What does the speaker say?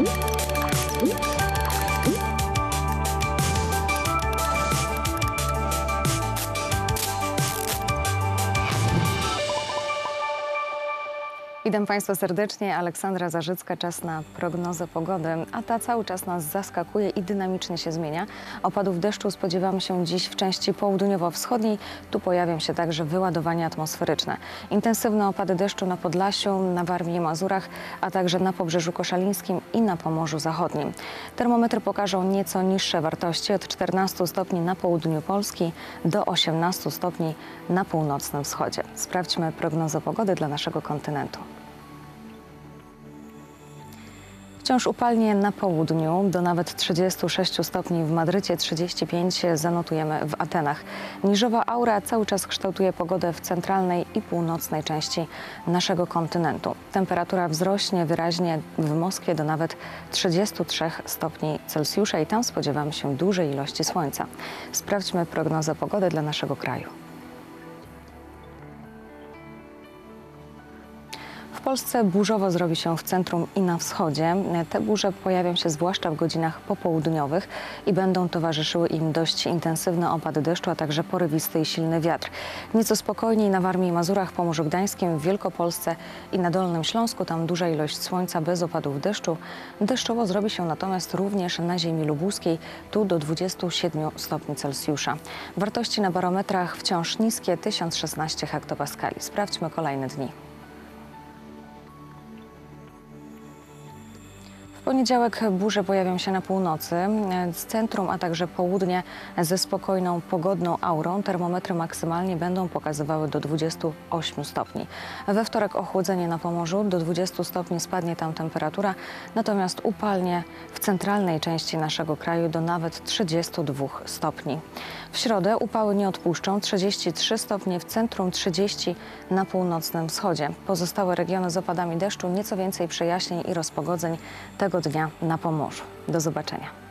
うん？Witam Państwa serdecznie. Aleksandra Zarzycka, czas na prognozę pogody, a ta cały czas nas zaskakuje i dynamicznie się zmienia. Opadów deszczu spodziewamy się dziś w części południowo-wschodniej. Tu pojawią się także wyładowania atmosferyczne. Intensywne opady deszczu na Podlasiu, na Warmii i Mazurach, a także na Pobrzeżu Koszalińskim i na Pomorzu Zachodnim. Termometry pokażą nieco niższe wartości od 14 stopni na południu Polski do 18 stopni na północnym wschodzie. Sprawdźmy prognozę pogody dla naszego kontynentu. Wciąż upalnie na południu, do nawet 36 stopni w Madrycie, 35 zanotujemy w Atenach. Niżowa aura cały czas kształtuje pogodę w centralnej i północnej części naszego kontynentu. Temperatura wzrośnie wyraźnie w Moskwie do nawet 33 stopni Celsjusza i tam spodziewamy się dużej ilości słońca. Sprawdźmy prognozę pogody dla naszego kraju. W Polsce burzowo zrobi się w centrum i na wschodzie. Te burze pojawią się zwłaszcza w godzinach popołudniowych i będą towarzyszyły im dość intensywne opady deszczu, a także porywisty i silny wiatr. Nieco spokojniej na Warmii i Mazurach, Pomorzu Gdańskim, w Wielkopolsce i na Dolnym Śląsku. Tam duża ilość słońca bez opadów deszczu. Deszczowo zrobi się natomiast również na ziemi lubuskiej, tu do 27 stopni Celsjusza. Wartości na barometrach wciąż niskie, 1016 hektopaskali. Sprawdźmy kolejne dni. W poniedziałek burze pojawią się na północy, z centrum, a także południe ze spokojną, pogodną aurą. Termometry maksymalnie będą pokazywały do 28 stopni. We wtorek ochłodzenie na Pomorzu, do 20 stopni spadnie tam temperatura, natomiast upalnie w centralnej części naszego kraju do nawet 32 stopni. W środę upały nie odpuszczą, 33 stopnie w centrum, 30 na północnym wschodzie. Pozostałe regiony z opadami deszczu, nieco więcej przejaśnień i rozpogodzeń tego dnia na Pomorzu. Do zobaczenia.